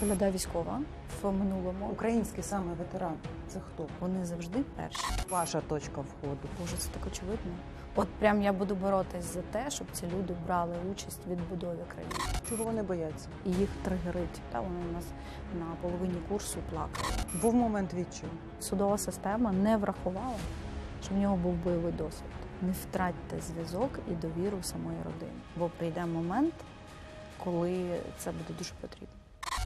Коляда військова в минулому. Український саме ветеран. Це хто? Вони завжди перші. Ваша точка входу. Боже, це так очевидно. От прям я буду боротись за те, щоб ці люди брали участь в відбудові країни. Чого вони бояться? І їх тригерить. Та вони у нас на половині курсу плакали. Був момент відчаю. Судова система не врахувала, що в нього був бойовий досвід. Не втратьте зв'язок і довіру самої родини, бо прийде момент, коли це буде дуже потрібно.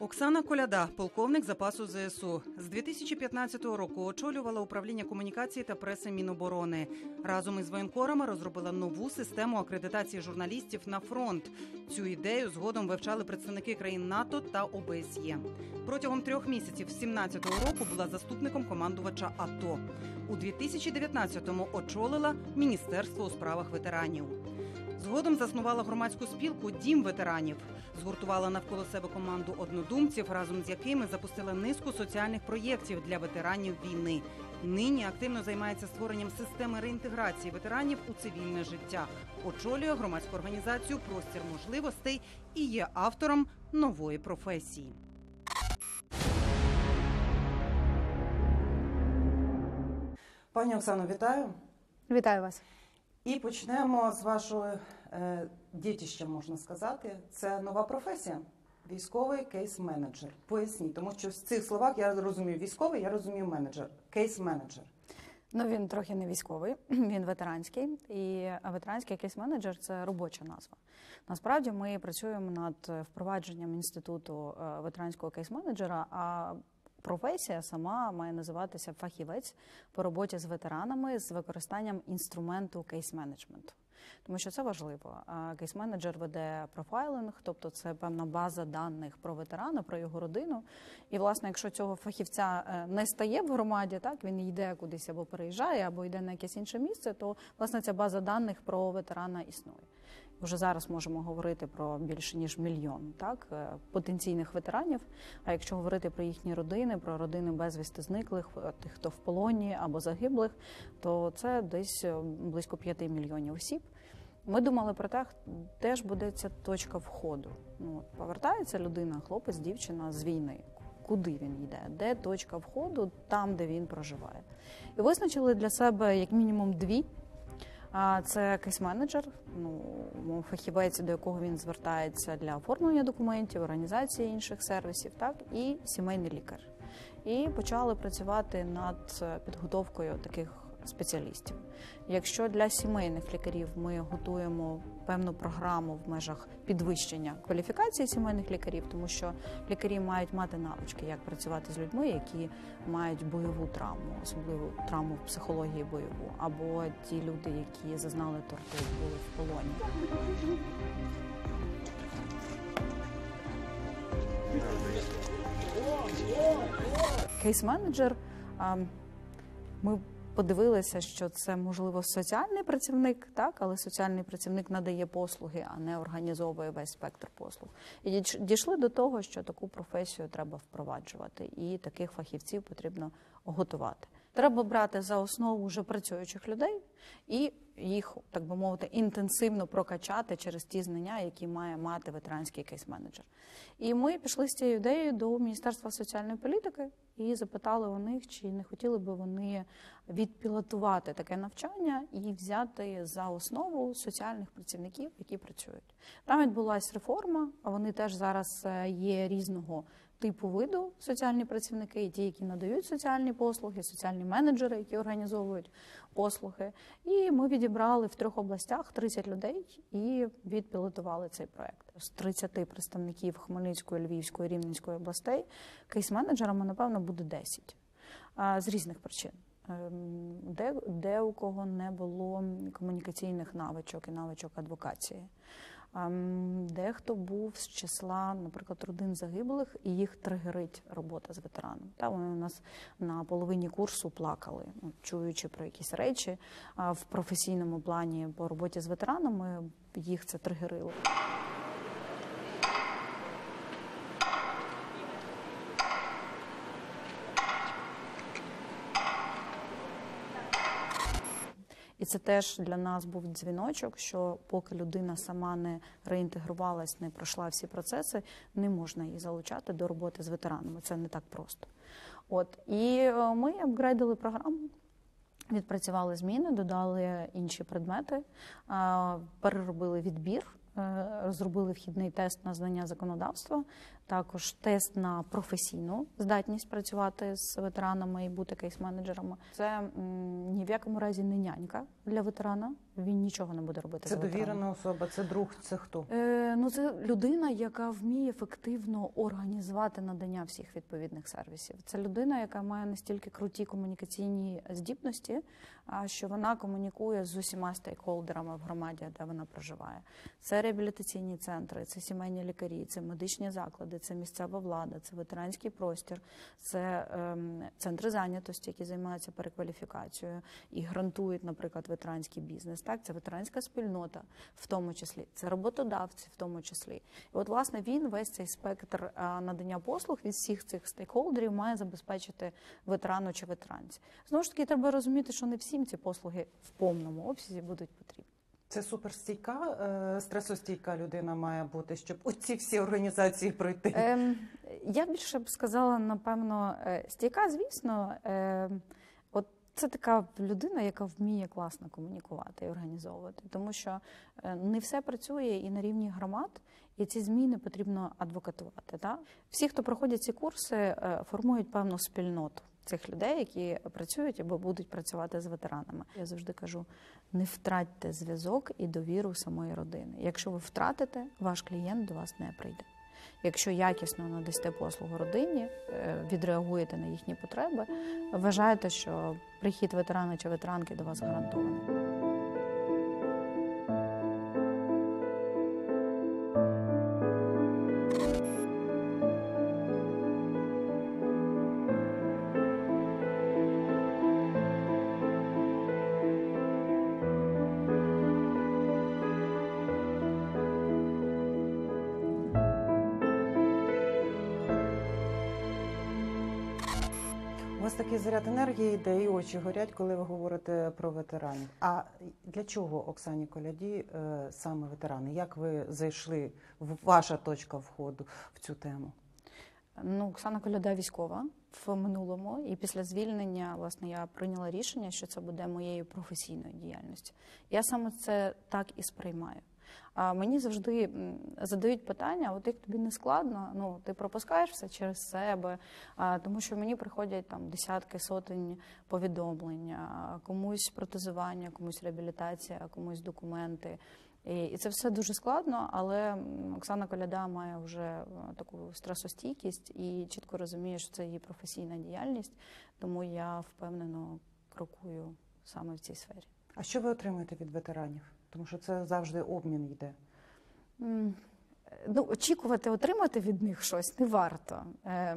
Оксана Коляда, полковник запасу ЗСУ, з 2015 року очолювала управління комунікації та преси Міноборони. Разом із воєнкорами розробила нову систему акредитації журналістів на фронт. Цю ідею згодом вивчали представники країн НАТО та ОБСЄ. Протягом трьох місяців 17-го року була заступником командувача АТО. У 2019-му очолила Міністерство у справах ветеранів. Згодом заснувала громадську спілку Дім ветеранів, згуртувала навколо себе команду однодумців, разом з якими запустила низку соціальних проєктів для ветеранів війни. Нині активно займається створенням системи реінтеграції ветеранів у цивільне життя. Очолює громадську організацію Простір можливостей і є автором нової професії. Пані Оксано, вітаю. Вітаю вас. І почнемо з вашого е, дітища, можна сказати. Це нова професія. Військовий кейс-менеджер. Поясніть, тому що в цих словах я розумію військовий, я розумію менеджер, кейс-менеджер. Ну він трохи не військовий, він ветеранський, і ветеранський кейс-менеджер це робоча назва. Насправді ми працюємо над впровадженням інституту е, ветеранського кейс-менеджера. А професія сама має називатися фахівець по роботі з ветеранами з використанням інструменту кейс-менеджменту. Тому що це важливо. Кейс-менеджер веде профайлинг, тобто це певна база даних про ветерана, про його родину. І, власне, якщо цього фахівця е, не стає в громаді, так він йде кудись або переїжджає, або йде на якесь інше місце, то власне ця база даних про ветерана існує. Вже зараз можемо говорити про більше ніж мільйон так е, потенційних ветеранів. А якщо говорити про їхні родини, про родини безвісти зниклих, е, тих, хто в полоні або загиблих, то це десь е, близько 5 мільйонів осіб. Ми думали про те, де ж буде ця точка входу. Ну от повертається людина, хлопець, дівчина з війни. Куди він йде? Де точка входу, там, де він проживає, і визначили для себе як мінімум дві. А це кейс-менеджер, ну фахівець, до якого він звертається для оформлення документів, організації інших сервісів, так і сімейний лікар. І почали працювати над підготовкою таких спеціалістів. Якщо для сімейних лікарів ми готуємо певну програму в межах підвищення кваліфікації сімейних лікарів, тому що лікарі мають мати навички, як працювати з людьми, які мають бойову травму, особливу травму в психології бойову, або ті люди, які зазнали торти, були в полоні. Кейс-менеджер. Ми подивилися, що це можливо соціальний працівник, так але соціальний працівник надає послуги, а не організовує весь спектр послуг. І дійшли до того, що таку професію треба впроваджувати, і таких фахівців потрібно готувати. Треба брати за основу вже працюючих людей і їх, так би мовити, інтенсивно прокачати через ті знання, які має мати ветеранський кейс-менеджер. І ми пішли з цією ідеєю до Міністерства соціальної політики і запитали у них, чи не хотіли би вони відпілотувати таке навчання і взяти за основу соціальних працівників, які працюють. Там відбулася реформа, а вони теж зараз е, є різного типу виду соціальні працівники, і ті, які надають соціальні послуги, соціальні менеджери, які організовують послуги. І ми відібрали в трьох областях 30 людей і відпілотували цей проект. З 30 представників Хмельницької, Львівської, Рівненської областей кейс-менеджерами, напевно, буде 10 з різних причин. Ем, де де у кого не було комунікаційних навичок і навичок адвокації. Дехто був з числа, наприклад, родин загиблих, і їх тригерить робота з ветераном. Та вони у нас на половині курсу плакали, ну, чуючи про якісь речі в професійному плані по роботі з ветеранами, їх це тригерило. І це теж для нас був дзвіночок, що поки людина сама не реінтегрувалась, не пройшла всі процеси, не можна її залучати до роботи з ветеранами. Це не так просто. От і е, ми апгрейдили програму. Відпрацювали зміни, додали інші предмети, переробили відбір, е, розробили вхідний тест на знання законодавства, також тест на професійну здатність працювати з ветеранами і бути кейс-менеджерами. Це м, ні в якому разі не нянька для ветерана. Він нічого не буде робити. Це довірена особа, це друг, це хто? Е, ну, це людина, яка вміє ефективно організувати надання всіх відповідних сервісів. Це людина, яка має настільки круті комунікаційні здібності, а що вона комунікує з усіма стейкхолдерами в громаді, де вона проживає. Це реабілітаційні центри, це сімейні лікарі, це медичні заклади, це місцева влада, це ветеранський простір, це ем, центри зайнятості, які займаються перекваліфікацією і гарантують, наприклад, ветеранський бізнес. Так, це ветеранська спільнота, в тому числі, це роботодавці, в тому числі. І от, власне, він весь цей спектр надання послуг від всіх цих стейкхолдерів має забезпечити ветерану чи ветеранці. Знову ж таки, треба розуміти, що не всім ці послуги в повному обсязі будуть потрібні. Це суперстійка, е, стресостійка людина має бути, щоб оці всі організації пройти. Ем, я більше б сказала, напевно, е, стійка, звісно, от це така людина, яка вміє класно комунікувати і організовувати, тому що е, не все працює і на рівні громад, і ці зміни потрібно адвокатувати. Та? Всі, хто проходять ці курси, е, формують певну спільноту. Цих людей, які працюють або будуть працювати з ветеранами, я завжди кажу: не втратьте зв'язок і довіру самої родини. Якщо ви втратите, ваш клієнт до вас не прийде. Якщо якісно надасте послугу родині, е, відреагуєте на їхні потреби, вважаєте, що прихід ветерана чи ветеранки до вас гарантований. Вас такий заряд енергії йде, і очі горять, коли ви говорите про ветеранів. А для чого Оксані Коляді е, саме ветерани? Як ви зайшли в ваша точка входу в цю тему? Ну, Оксана Коляда військова в минулому, і після звільнення власне я прийняла рішення, що це буде моєю професійною діяльністю. Я саме це так і сприймаю. А мені завжди задають питання: от як тобі не складно, ну ти пропускаєш все через себе, а, тому що мені приходять там десятки сотень повідомлень, комусь протезування, комусь реабілітація, комусь документи. І, це все дуже складно, але Оксана Коляда має вже е, таку стресостійкість і чітко розуміє, що це її професійна діяльність, тому я впевнено крокую саме в цій сфері. А що ви отримуєте від ветеранів? Тому що це завжди обмін йде. Ну, очікувати отримати від них щось не варто. Е,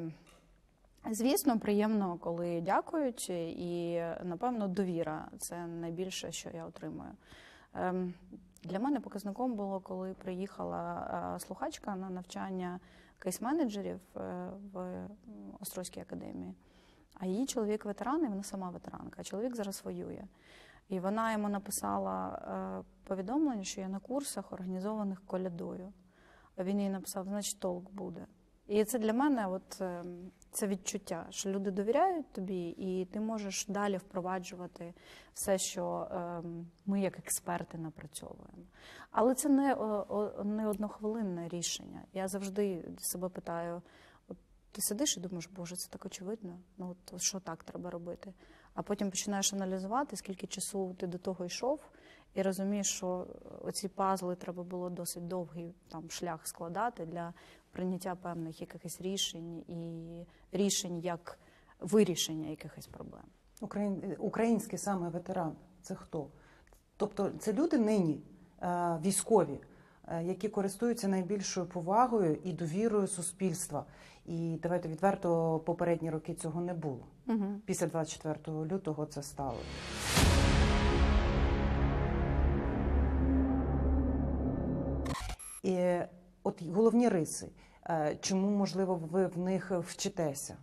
Звісно, приємно, коли дякують, і напевно довіра це найбільше, що я отримую. Ем, Для мене показником було, коли приїхала е, слухачка на навчання кейс-менеджерів е, в Острозькій академії. А її чоловік ветеран, і вона сама ветеранка. А чоловік зараз воює. І вона йому написала е, повідомлення, що я на курсах, організованих колядою. Він їй написав, значить, толк буде. І це для мене от, е, це відчуття, що люди довіряють тобі, і ти можеш далі впроваджувати все, що е, ми як експерти напрацьовуємо. Але це не, не однохвилинне рішення. Я завжди себе питаю: от ти сидиш і думаєш, боже, це так очевидно. Ну от що так треба робити? А потім починаєш аналізувати, скільки часу ти до того йшов, і розумієш, що оці пазли треба було досить довгий там шлях складати для прийняття певних якихось рішень і рішень як вирішення якихось проблем. Україн... Український саме ветеран це хто? Тобто це люди нині е, військові, е, які користуються найбільшою повагою і довірою суспільства. І давайте відверто, попередні роки цього не було. Угу. Після 24 лютого це стало. І от головні риси. Е, Чому можливо ви в них вчитеся?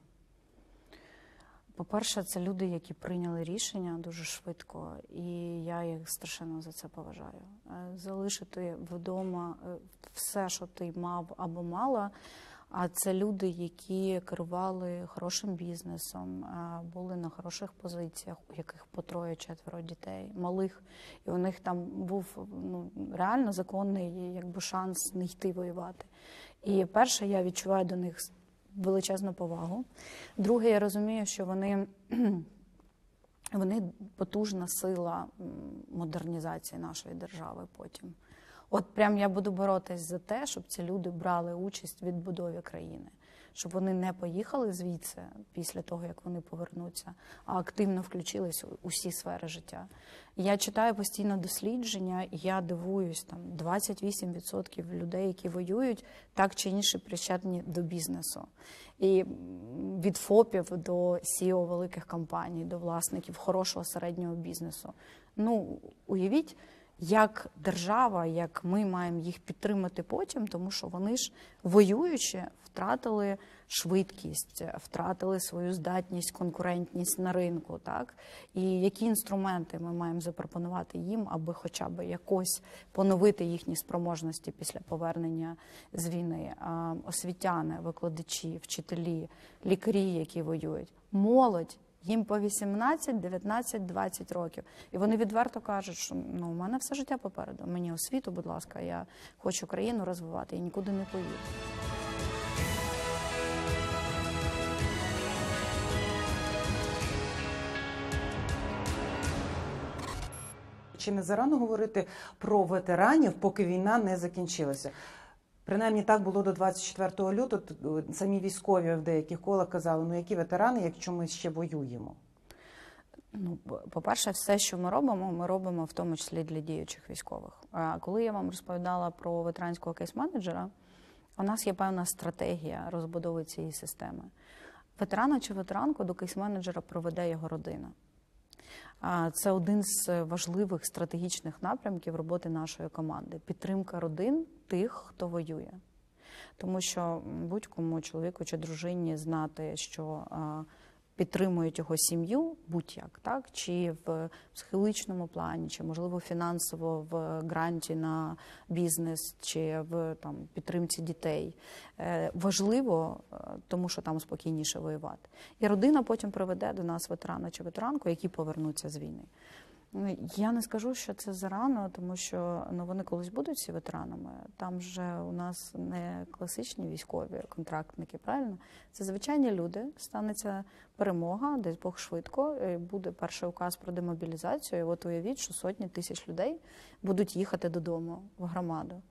По-перше, це люди, які прийняли рішення дуже швидко, і я їх страшенно за це поважаю. Е, Залишити вдома е, все, що ти мав або мала. А це люди, які керували хорошим бізнесом, е, були на хороших позиціях, у яких по троє-четверо дітей, малих, і у них там був ну реально законний якби шанс не йти воювати. І перше, я відчуваю до них величезну повагу. Друге, я розумію, що вони, вони потужна сила модернізації нашої держави потім. От прям я буду боротись за те, щоб ці люди брали участь в відбудові країни, щоб вони не поїхали звідси після того, як вони повернуться, а активно включились у усі сфери життя. Я читаю постійно дослідження, і я дивуюсь, там 28% людей, які воюють, так чи інше причетні до бізнесу. І від ФОПів до СІО великих компаній, до власників хорошого середнього бізнесу. Ну, уявіть, як держава, як ми маємо їх підтримати потім, тому що вони ж воюючи, втратили швидкість, втратили свою здатність, конкурентність на ринку. Так і які інструменти ми маємо запропонувати їм, аби хоча б якось поновити їхні спроможності після повернення з війни, освітяни, викладачі, вчителі, лікарі, які воюють, молодь. Їм по 18, 19, 20 років. І вони відверто кажуть, що ну, у мене все життя попереду. Мені освіту, будь ласка, я хочу країну розвивати, я нікуди не поїду. Чи не зарано говорити про ветеранів, поки війна не закінчилася? Принаймні так було до 24 лютого. Самі військові в деяких колах казали, ну які ветерани, якщо ми ще воюємо. Ну, по-перше, все, що ми робимо, ми робимо в тому числі для діючих військових. А коли я вам розповідала про ветеранського кейс-менеджера, у нас є певна стратегія розбудови цієї системи. Ветерана чи ветеранку до кейс-менеджера проведе його родина. Це один з важливих стратегічних напрямків роботи нашої команди підтримка родин тих, хто воює. Тому що будь-кому чоловіку чи дружині знати, що підтримують його сім'ю, будь-як, так чи в психологічному плані, чи можливо фінансово в гранті на бізнес, чи в там підтримці дітей. Е, важливо, е, тому що там спокійніше воювати. І родина потім приведе до нас ветерана чи ветеранку, які повернуться з війни. Ну, Я не скажу, що це зарано, тому що ну вони колись будуть всі ветеранами. Там же у нас не класичні військові контрактники, правильно? Це звичайні люди. Станеться перемога, десь Бог швидко. і Буде перший указ про демобілізацію. І от уявіть, що сотні тисяч людей будуть їхати додому в громаду.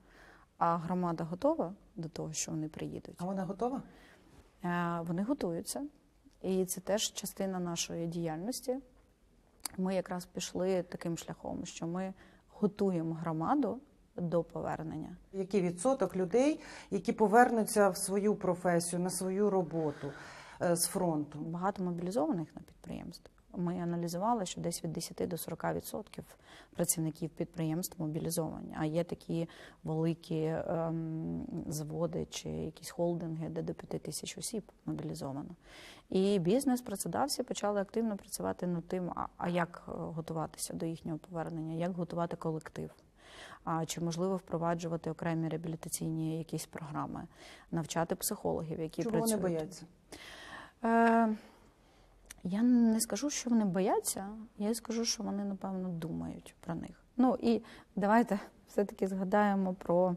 А громада готова до того, що вони приїдуть. А вона готова? Е, Вони готуються, і це теж частина нашої діяльності. Ми якраз пішли таким шляхом, що ми готуємо громаду до повернення. Який відсоток людей, які повернуться в свою професію, на свою роботу е, з фронту? Багато мобілізованих на підприємстві. Ми аналізували, що десь від 10 до 40% працівників підприємств мобілізовані. А є такі великі ем, заводи чи якісь холдинги, де до 5 тисяч осіб мобілізовано. І бізнес, працедавці почали активно працювати над тим, а, а як е, готуватися до їхнього повернення, як готувати колектив. А чи можливо впроваджувати окремі реабілітаційні якісь програми, навчати психологів, які Чого вони бояться? Е, я не скажу, що вони бояться, я скажу, що вони, напевно, думають про них. Ну і давайте все-таки згадаємо про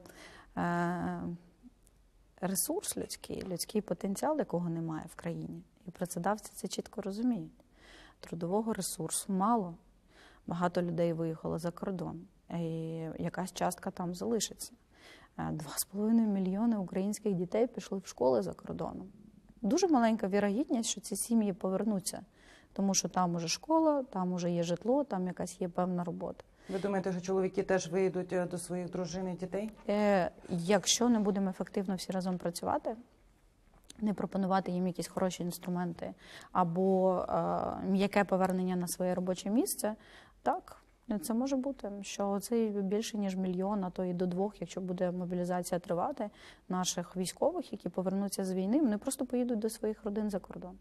е, ресурс людський, людський потенціал, якого немає в країні. І працедавці це чітко розуміють. Трудового ресурсу мало. Багато людей виїхало за кордон, і якась частка там залишиться. Е, Два з половиною мільйони українських дітей пішли в школи за кордоном. Дуже маленька вірогідність, що ці сім'ї повернуться, тому що там уже школа, там уже є житло, там якась є певна робота. Ви думаєте, що чоловіки теж виїдуть е, до своїх дружин і дітей? Е, якщо не будемо ефективно всі разом працювати, не пропонувати їм якісь хороші інструменти або е, м'яке повернення на своє робоче місце, так. Це може бути, що це більше ніж мільйон, а то і до двох, якщо буде мобілізація тривати, наших військових, які повернуться з війни, вони просто поїдуть до своїх родин за кордон.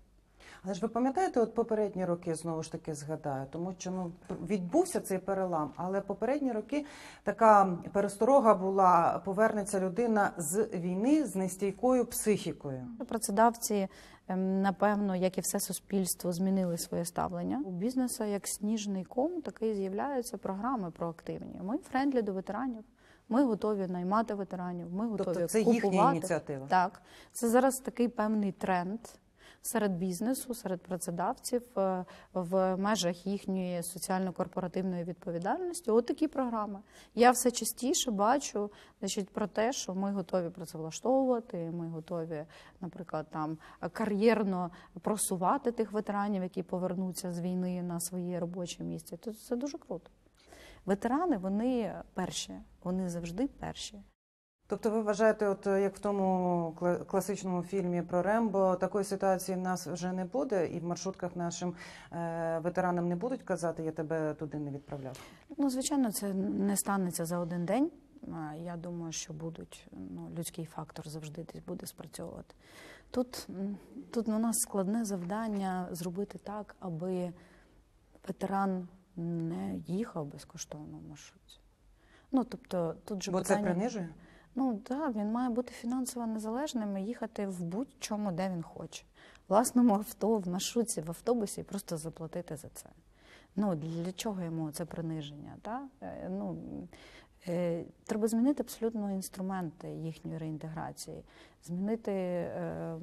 Але ж ви пам'ятаєте, от попередні роки знову ж таки згадаю, тому що ну відбувся цей перелам, але попередні роки така пересторога була: повернеться людина з війни з нестійкою психікою. Працедавці, ем, напевно, як і все суспільство, змінили своє ставлення. У бізнесу як сніжний ком такий з'являються програми проактивні. Ми friendly до ветеранів. Ми готові наймати ветеранів. Ми готові Тобто це купувати. їхня ініціатива. Так, це зараз такий певний тренд серед бізнесу, серед працедавців е, в межах їхньої соціально-корпоративної відповідальності. От такі програми. Я все частіше бачу значить, про те, що ми готові працевлаштовувати. Ми готові, наприклад, там кар'єрно просувати тих ветеранів, які повернуться з війни на своє робоче місце. Це дуже круто. Ветерани вони перші, вони завжди перші. Тобто, ви вважаєте, от е, як в тому класичному фільмі про Рембо, такої ситуації в нас вже не буде, і в маршрутках нашим е, ветеранам не будуть казати, я тебе туди не відправляв. Ну, звичайно, це не станеться за один день. Я думаю, що будуть ну, людський фактор завжди десь буде спрацьовувати. Тут, тут у нас складне завдання зробити так, аби ветеран не їхав безкоштовно в маршруті. Ну, тобто, тут же Бо це принижує. Ну так, він має бути фінансово незалежним і їхати в будь-чому, де він хоче. Власному авто, в маршрутці, в автобусі і просто заплатити за це. Ну, для чого йому це приниження? Та? Е, Ну, е, треба змінити абсолютно інструменти їхньої реінтеграції, змінити е,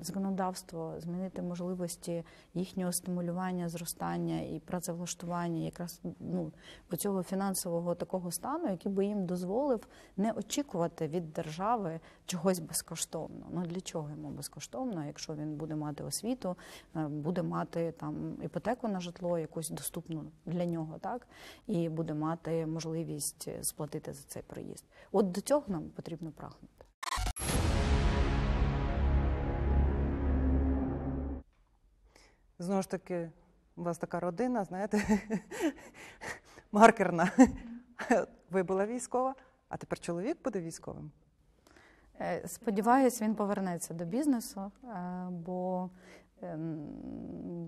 законодавство, змінити можливості їхнього стимулювання, зростання і працевлаштування, якраз ну, цього фінансового такого стану, який би їм дозволив не очікувати від держави чогось безкоштовно. Ну для чого йому безкоштовно, якщо він буде мати освіту, е, буде мати там іпотеку на житло, якусь доступну для нього, так і буде мати можливість сплатити за цей проїзд. От до цього нам потрібно прагнути. Знову ж таки, у вас така родина, знаєте, маркерна. Ви була військова, а тепер чоловік буде військовим. Е, Сподіваюсь, він повернеться до бізнесу, е, бо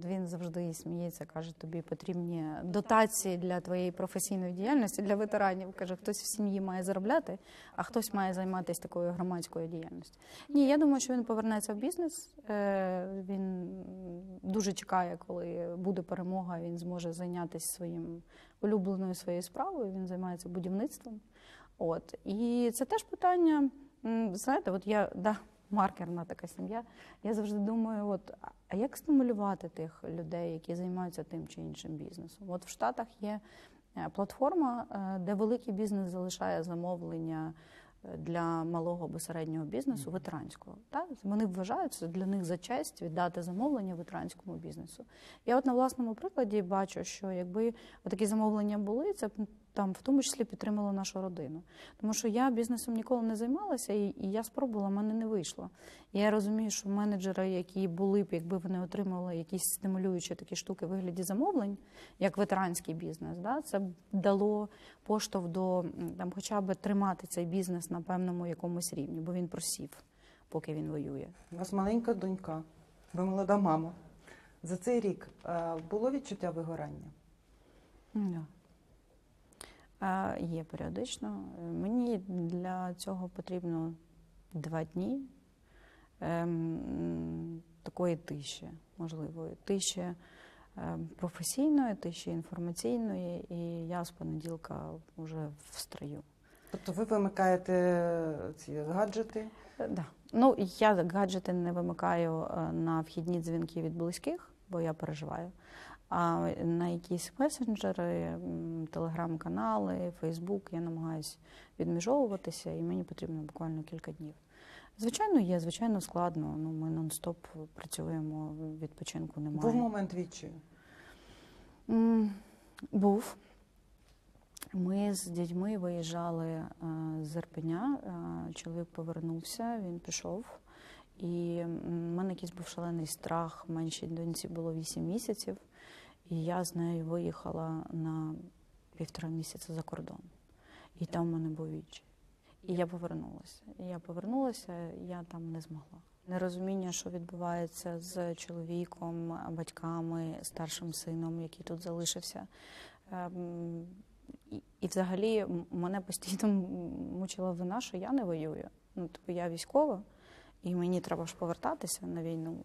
він завжди сміється, каже, тобі потрібні дотації для твоєї професійної діяльності, для ветеранів. Каже, хтось в сім'ї має заробляти, а хтось має займатися такою громадською діяльністю. Ні, я думаю, що він повернеться в бізнес. Е, Він дуже чекає, коли буде перемога, він зможе зайнятися своїм улюбленою своєю справою. Він займається будівництвом. От і це теж питання. Знаєте, от я да, маркерна така сім'я. Я завжди думаю, от а- як стимулювати тих людей, які займаються тим чи іншим бізнесом? От в Штатах є е, платформа, е, де великий бізнес залишає замовлення е, для малого або середнього бізнесу ветеранського. Так? Вони вважають це для них за честь віддати замовлення ветеранському бізнесу. Я от на власному прикладі бачу, що якби такі замовлення були, це там в тому числі підтримало нашу родину. Тому що я бізнесом ніколи не займалася, і, і я спробувала, в мене не вийшло. Я розумію, що менеджери, які були б, якби вони отримали якісь стимулюючі такі штуки в вигляді замовлень, як ветеранський бізнес, да, це б дало поштовх до там, хоча б тримати цей бізнес на певному якомусь рівні, бо він просів, поки він воює. У вас маленька донька, ви молода мама. За цей рік е, було відчуття вигорання? Да. А, Є періодично. Е, Мені для цього потрібно два дні ем, такої тиші, можливої, тиші ем, професійної, тиші інформаційної, і я з понеділка вже в строю. Тобто ви вимикаєте ці гаджети? Е, Да. Ну, я гаджети не вимикаю е, на вхідні дзвінки від близьких, бо я переживаю. А на якісь месенджери, телеграм-канали, Фейсбук я намагаюся відміжовуватися, і мені потрібно буквально кілька днів. Звичайно, є, звичайно, складно. Ну, ми нон-стоп працюємо, відпочинку немає. Був момент відчаю. Був. Ми з дітьми виїжджали е, з Ірпеня. е, Чоловік повернувся, він пішов. І в мене якийсь був шалений страх. Меншій доньці було 8 місяців, і я з нею виїхала на півтора місяця за кордон. І там в мене був відчай. І я повернулася. І я повернулася, я там не змогла. Нерозуміння, що відбувається з чоловіком, батьками, старшим сином, який тут залишився. Ем, І, взагалі мене постійно мучила вина, що я не воюю. Ну, тобто я військова, і мені треба ж повертатися на війну.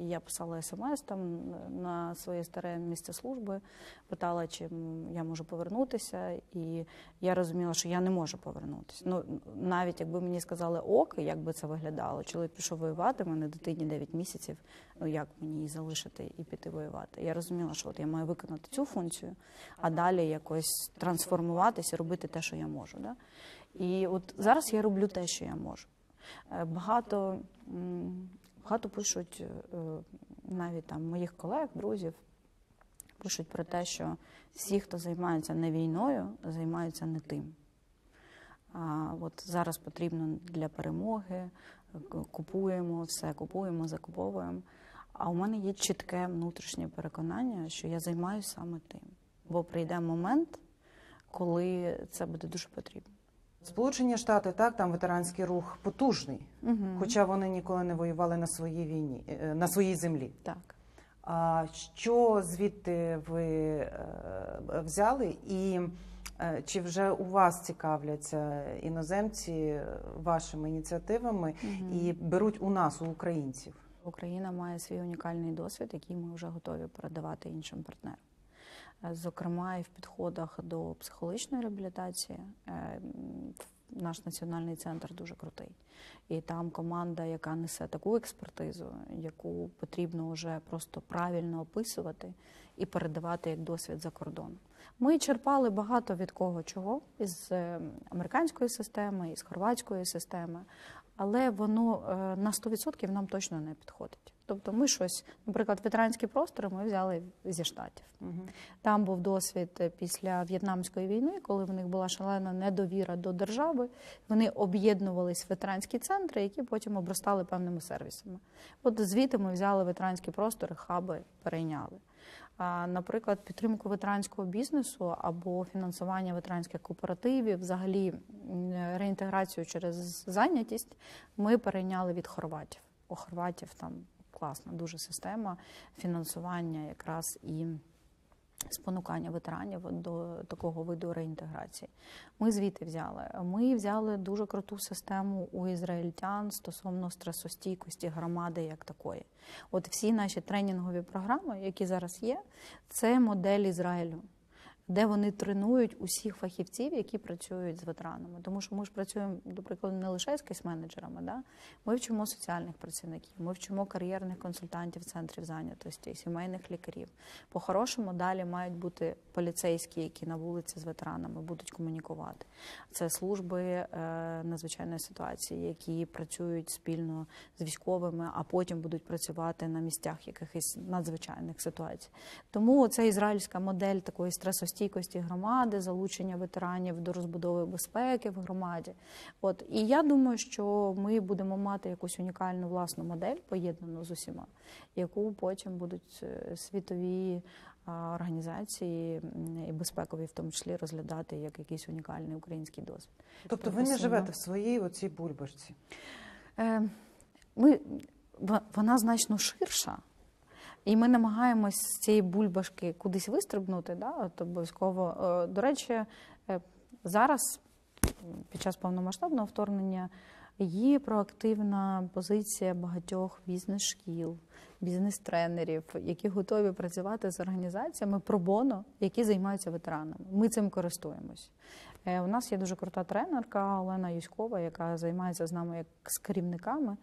І я писала смс там на своє старе місце служби, питала, чи я можу повернутися, і я розуміла, що я не можу повернутися. Ну навіть якби мені сказали ок, як би це виглядало, чоловік пішов воювати, в мене дитині 9 місяців. Ну як мені її залишити і піти воювати? Я розуміла, що от я маю виконати цю функцію, а далі якось трансформуватися, робити те, що я можу. Да? І от зараз я роблю те, що я можу. Е, Багато, багато пишуть е, навіть там моїх колег, друзів, пишуть про те, що всі, хто займається не війною, займаються не тим. А от зараз потрібно для перемоги, купуємо все, купуємо, закуповуємо. А у мене є чітке внутрішнє переконання, що я займаюся саме тим. Бо прийде момент, коли це буде дуже потрібно. Сполучені Штати, так, там ветеранський рух потужний, Угу. хоча вони ніколи не воювали на своїй війні, е, на своїй землі. Так. А що звідти ви е, взяли, і е, чи вже у вас цікавляться іноземці вашими ініціативами Мгм. і беруть у нас, у українців? Україна має свій унікальний досвід, який ми вже готові передавати іншим партнерам. Е, Зокрема, і в підходах до психологічної реабілітації е, наш національний центр дуже крутий. І там команда, яка несе таку експертизу, яку потрібно вже просто правильно описувати і передавати як досвід за кордон. Ми черпали багато від кого чого із е, американської системи, із хорватської системи, але воно на 100% нам точно не підходить. Тобто ми щось, наприклад, ветеранські простори ми взяли зі штатів. Угу. Там був досвід е, після В'єтнамської війни, коли в них була шалена недовіра до держави. Вони об'єднувались в ветеранські центри, які потім обростали певними сервісами. От звідти ми взяли ветеранські простори, хаби перейняли. А, наприклад, підтримку ветеранського бізнесу або фінансування ветеранських кооперативів, взагалі реінтеграцію через зайнятість, ми перейняли від хорватів. У хорватів там класна дуже система фінансування якраз і спонукання ветеранів до такого виду реінтеграції. Ми звідти взяли. Ми взяли дуже круту систему у ізраїльтян стосовно стресостійкості громади як такої. От всі наші тренінгові програми, які зараз є, це модель Ізраїлю. Де вони тренують усіх фахівців, які працюють з ветеранами, тому що ми ж працюємо, до прикладу, не лише з кейс-менеджерами. Да? Ми вчимо соціальних працівників, ми вчимо кар'єрних консультантів центрів зайнятості, сімейних лікарів. По-хорошому далі мають бути поліцейські, які на вулиці з ветеранами будуть комунікувати. Це служби е, надзвичайної ситуації, які працюють спільно з військовими, а потім будуть працювати на місцях якихось надзвичайних ситуацій. Тому це ізраїльська модель такої стресостійкості громади, залучення ветеранів до розбудови безпеки в громаді. От і я думаю, що ми будемо мати якусь унікальну власну модель, поєднану з усіма, яку потім будуть е, світові організації і безпекові, в тому числі, розглядати як якийсь унікальний український досвід. Тобто ви не живете в своїй оцій бульбашці. Е, Ми, вона значно ширша. І ми намагаємось з цієї бульбашки кудись вистрибнути, да, от обов'язково. Е, До речі, е, зараз, під час повномасштабного вторгнення, є проактивна позиція багатьох бізнес-шкіл, бізнес-тренерів, які готові працювати з організаціями пробоно, які займаються ветеранами. Ми цим користуємось. Е, У нас є дуже крута тренерка Олена Юськова, яка займається з нами як з керівниками,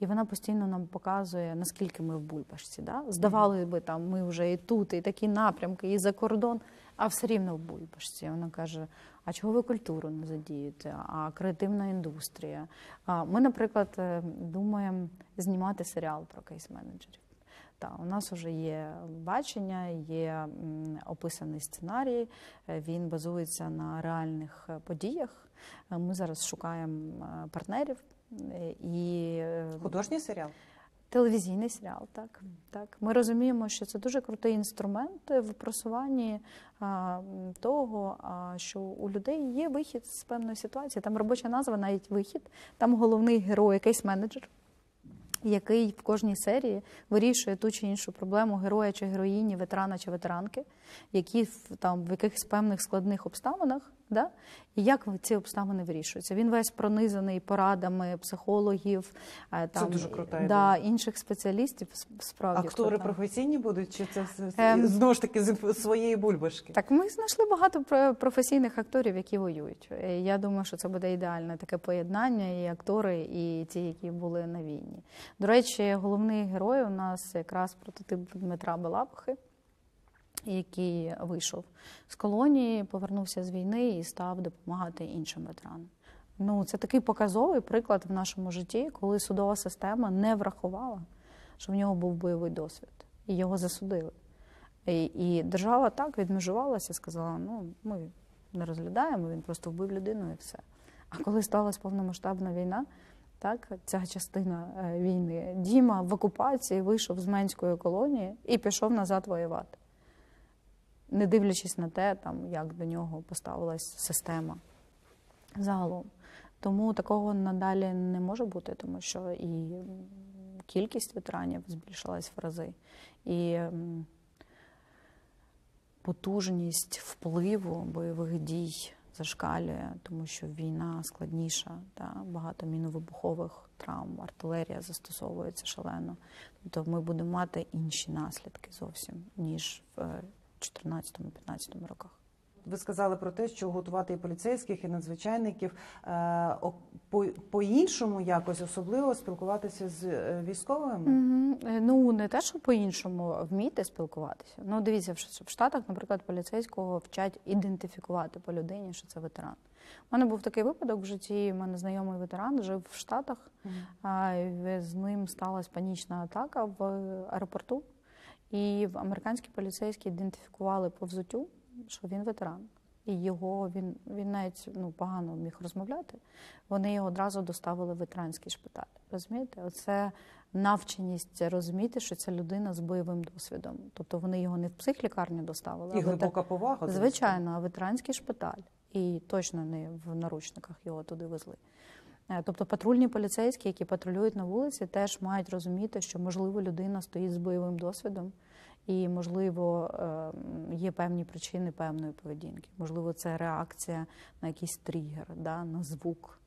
і вона постійно нам показує, наскільки ми в бульбашці. Да? Здавали би там, ми вже і тут, і такі напрямки, і за кордон, а все рівно в бульбашці. Вона каже: а чого ви культуру не задієте? А креативна індустрія? Ми, наприклад, е, думаємо знімати серіал про кейс-менеджерів. Та, у нас вже є бачення, є описаний сценарій, е, він базується на реальних е, подіях. Ми зараз шукаємо партнерів і Художній серіал? Телевізійний серіал. Так, так. Ми розуміємо, що це дуже крутий інструмент в просуванні а, того, а, що у людей є вихід з певної ситуації. Там робоча назва, навіть вихід. Там головний герой, якийсь менеджер. який в кожній серії вирішує ту чи іншу проблему героя чи героїні, ветерана чи ветеранки, які там в якихось певних складних обставинах, да? і як ці обставини вирішуються. Він весь пронизаний порадами психологів, е, там, дуже крута да, інших спеціалістів. Справді Актори крута. професійні будуть, чи це Ем. знову ж таки з своєї бульбашки? Так, ми знайшли багато про- професійних акторів, які воюють. Е, Я думаю, що це буде ідеальне таке поєднання, і актори, і ті, які були на війні. До речі, головний герой у нас якраз прототип Дмитра Балабухи, який вийшов з колонії, повернувся з війни і став допомагати іншим ветеранам. Ну, це такий показовий приклад в нашому житті, коли судова система не врахувала, що в нього був бойовий досвід, і його засудили. І, і держава так відмежувалася, сказала: ну, ми не розглядаємо, він просто вбив людину і все. А коли сталася повномасштабна війна, так, ця частина е, війни, Діма в окупації вийшов з Менської колонії і пішов назад воювати, не дивлячись на те, там, як до нього поставилась система загалом. Тому такого надалі не може бути, тому що і кількість ветеранів збільшилась в рази. І потужність впливу бойових дій зашкалює, тому що війна складніша, та, багато міновибухових травм, артилерія застосовується шалено. Тобто ми будемо мати інші наслідки зовсім, ніж в 2014-2015 роках. Ви сказали про те, що готувати і поліцейських, і надзвичайників е, о- по- по-іншому якось особливо спілкуватися з е, військовими. Мгм. Е, Ну не те, що по-іншому вміти спілкуватися. Ну дивіться, в в Штатах, наприклад, поліцейського вчать ідентифікувати по людині, що це ветеран. У мене був такий випадок в житті. У мене знайомий ветеран жив в Штатах. а, і з ним сталася панічна атака в аеропорту, і американські поліцейські ідентифікували по взуттю, що він ветеран. І його він, він навіть ну, погано міг розмовляти. Вони його одразу доставили в ветеранський шпиталь. Розумієте? Оце навченість розуміти, що це людина з бойовим досвідом. Тобто вони його не в психлікарню доставили, І а в повага. Звичайно, а ветеранський шпиталь. І точно не в наручниках його туди везли. Е, Тобто патрульні поліцейські, які патрулюють на вулиці, теж мають розуміти, що можливо людина стоїть з бойовим досвідом, і можливо е, є певні причини певної поведінки. Можливо, це реакція на якийсь тригер, да, на звук,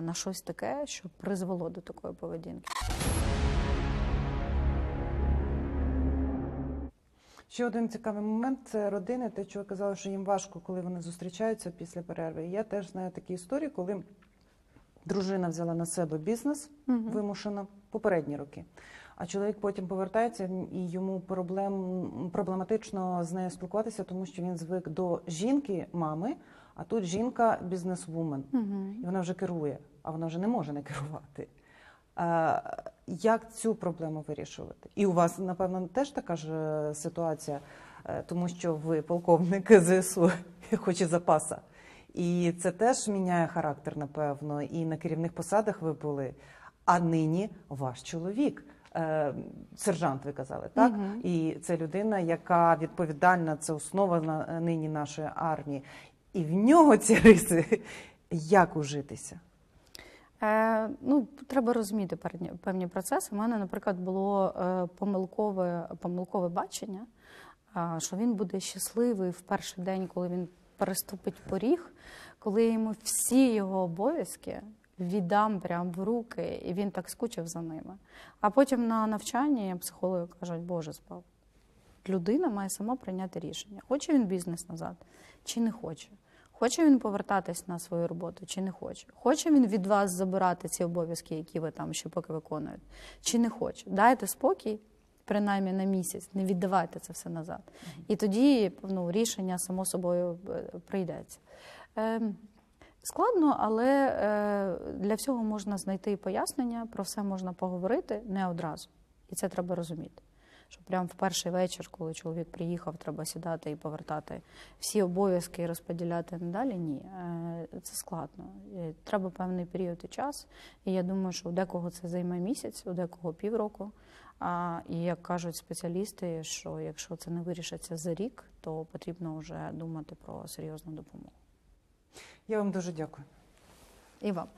на щось таке, що призвело до такої поведінки. Ще один цікавий момент це родини. Те, ви казали, що їм важко, коли вони зустрічаються після перерви. Я теж знаю такі історії, коли дружина взяла на себе бізнес вимушено попередні роки. А чоловік потім повертається і йому проблем проблематично з нею спілкуватися, тому що він звик до жінки, мами, а тут жінка бізнесвумен. І вона вже керує, а вона вже не може не керувати. Е, Як цю проблему вирішувати? І у вас, напевно, теж така ж е, ситуація, е, тому що ви полковник ЗСУ, хоч і запаса. І це теж міняє характер, напевно. І на керівних посадах ви були. А нині ваш чоловік, е, сержант, ви казали, так? Мгм. І це людина, яка відповідальна, це основа на нині нашої армії. І в нього ці риси як ужитися? Е, ну, треба розуміти певні, процеси. У мене, наприклад, було е, помилкове, помилкове бачення, що він буде щасливий в перший день, коли він переступить поріг, коли йому всі його обов'язки віддам прямо в руки, і він так скучив за ними. А потім на навчанні психологи кажуть, Боже спав. Людина має сама прийняти рішення. Хоче він бізнес назад, чи не хоче. Хоче він повертатись на свою роботу, чи не хоче. Хоче він від вас забирати ці обов'язки, які ви там ще поки виконуєте, чи не хоче. Дайте спокій, принаймні на місяць, не віддавайте це все назад. І тоді ну, рішення само собою е, прийдеться. Ем, Складно, але е, для всього можна знайти пояснення, про все можна поговорити не одразу. І це треба розуміти. Що прямо в перший вечір, коли чоловік приїхав, треба сідати і повертати всі обов'язки і розподіляти надалі. Ні, Е, це складно. Треба певний період і час. І я думаю, що у декого це займе місяць, у декого півроку. А, і як кажуть спеціалісти, що якщо це не вирішиться за рік, то потрібно вже думати про серйозну допомогу. Я вам дуже дякую. І вам.